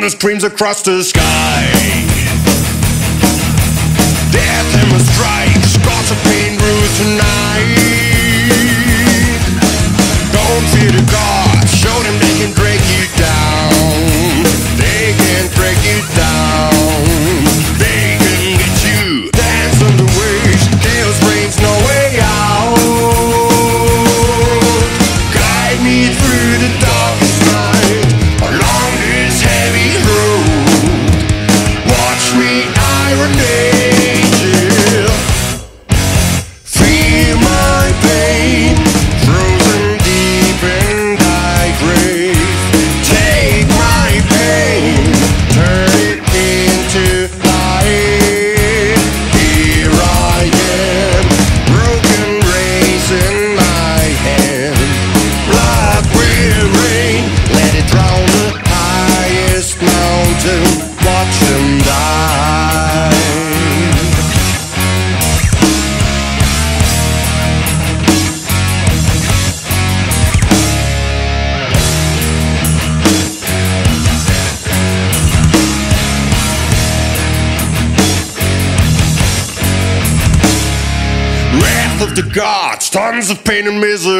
thunder screams across the sky. Pain and misery.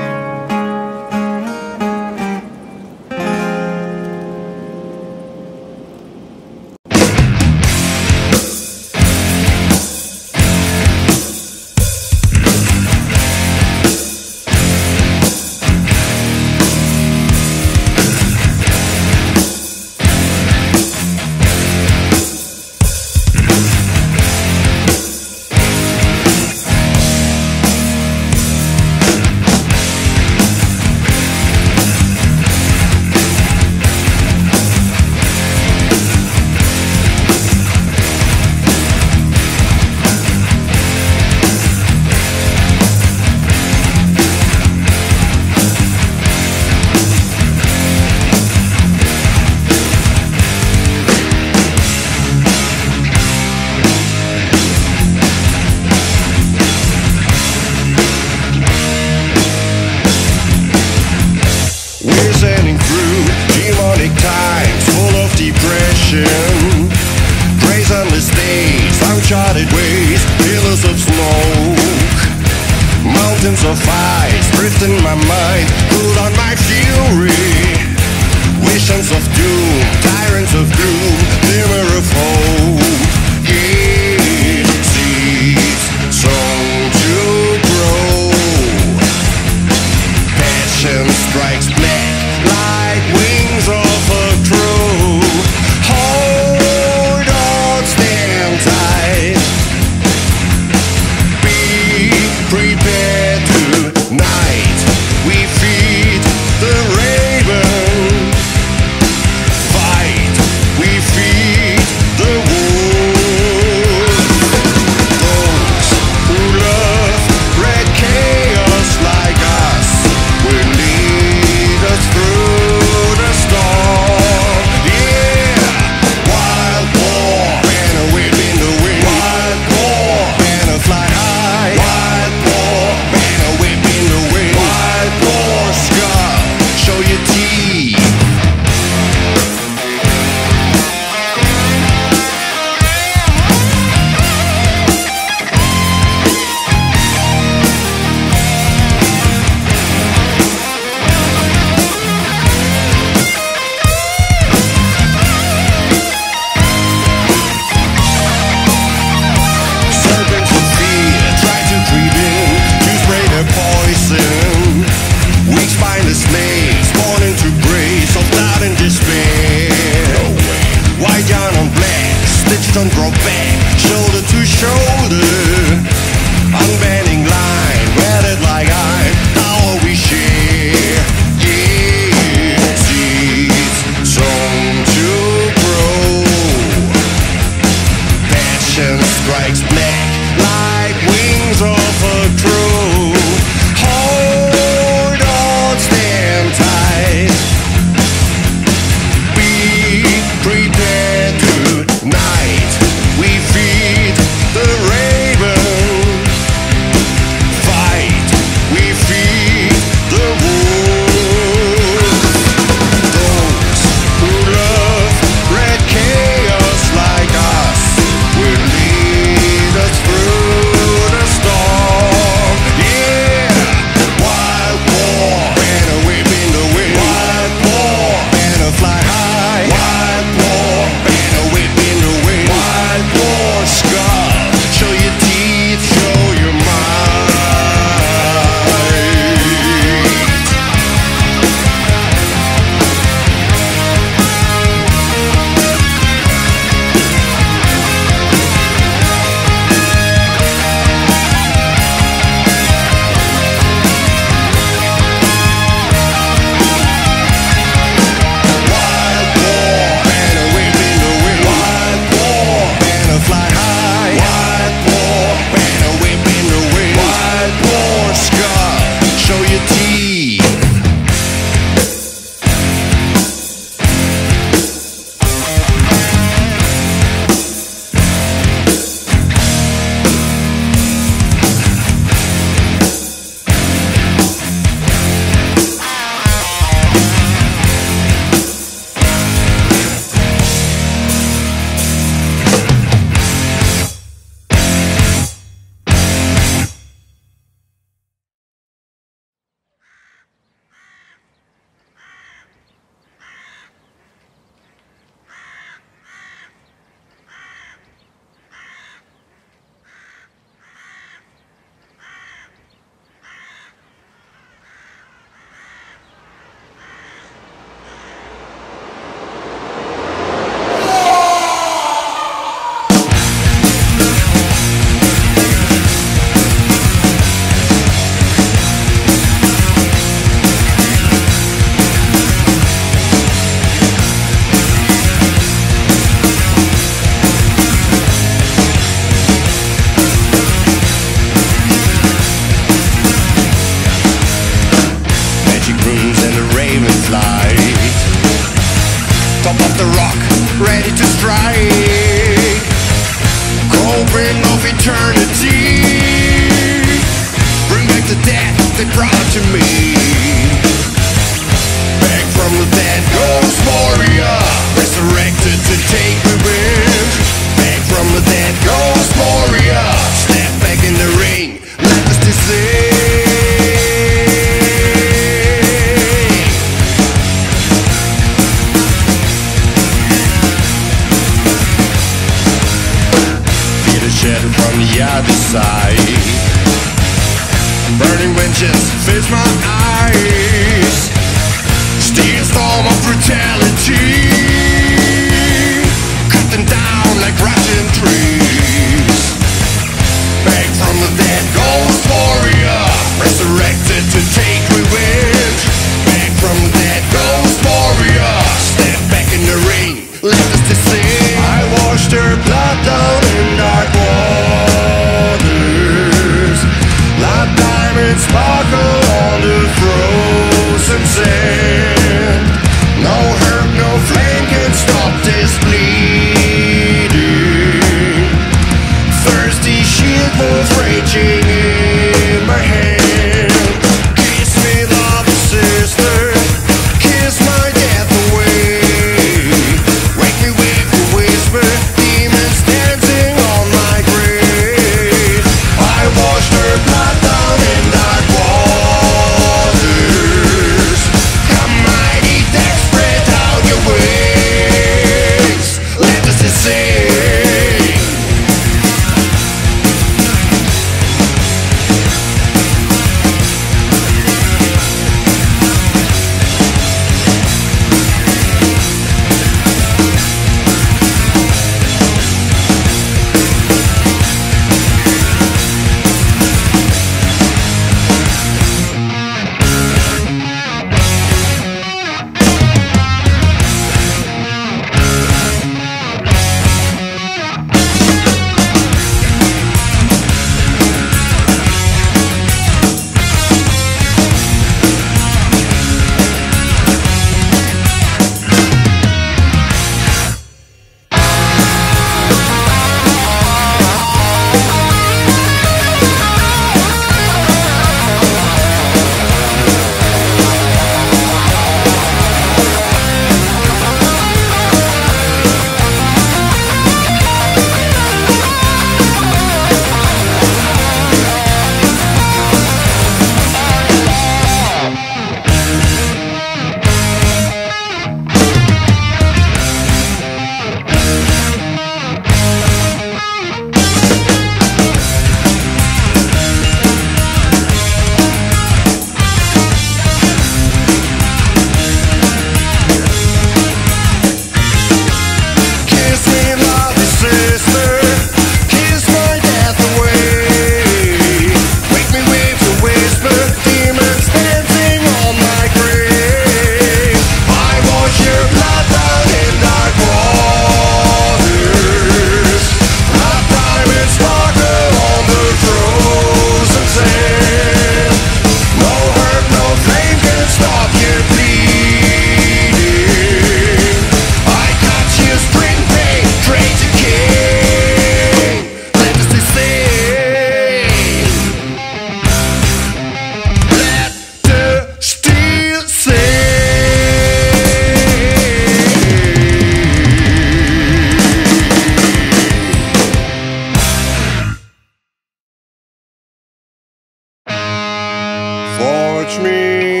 Forge me,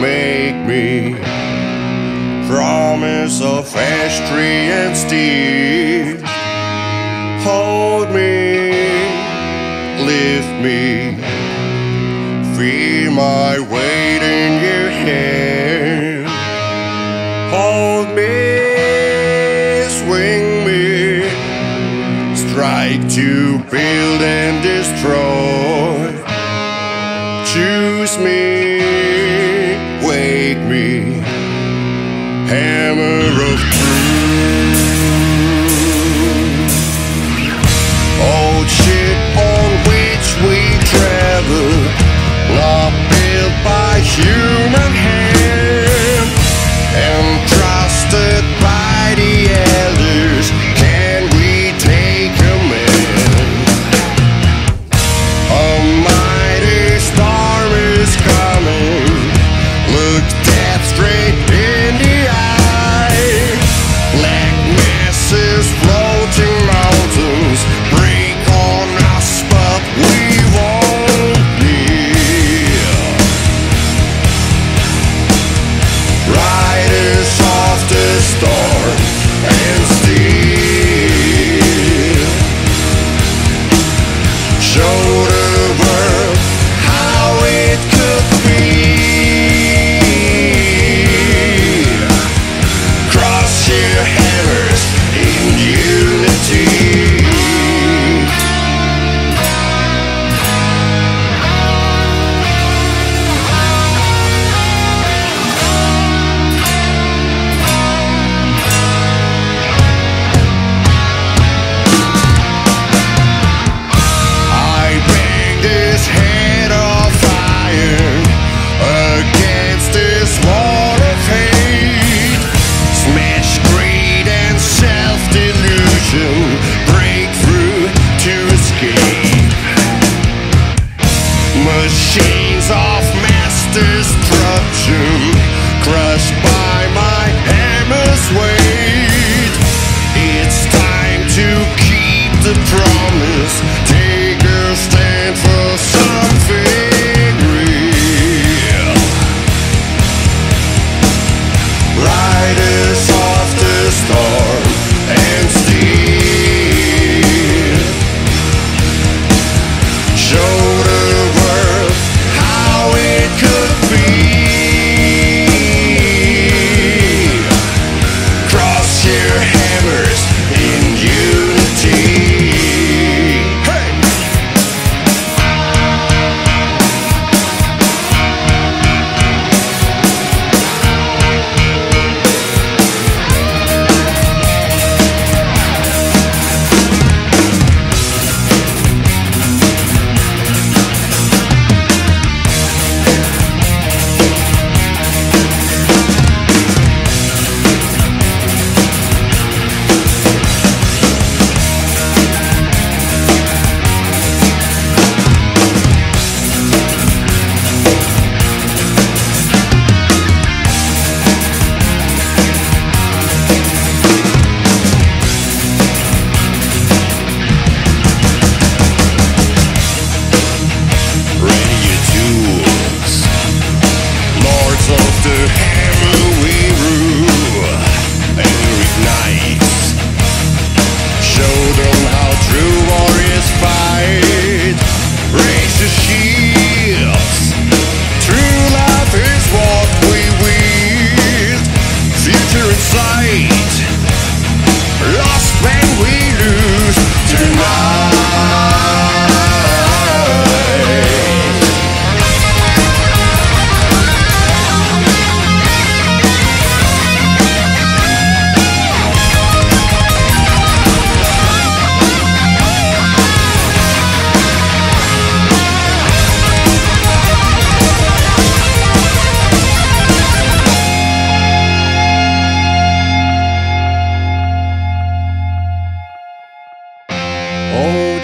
make me. Promise of history and steel. Hold me, lift me. Feel my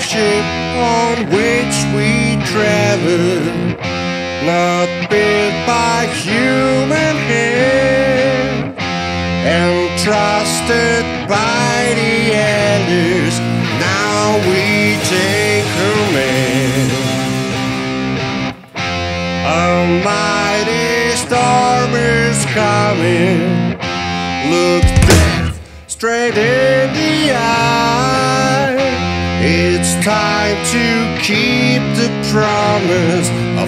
ship on which we travel, not built by human hand, and trusted by the elders. Now we take command. A mighty storm is coming. Look death straight in. Time to keep the promise a